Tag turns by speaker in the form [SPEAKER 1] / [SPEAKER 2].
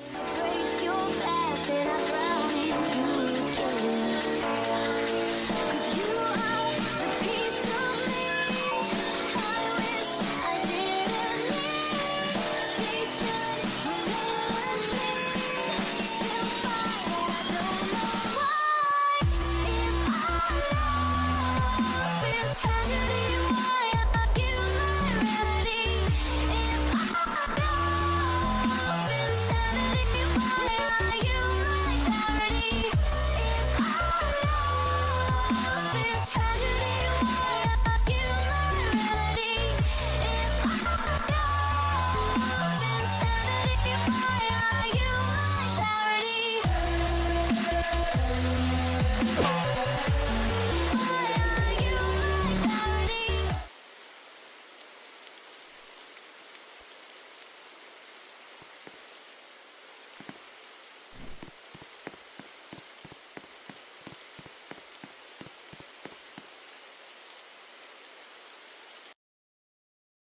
[SPEAKER 1] Bye. Bye.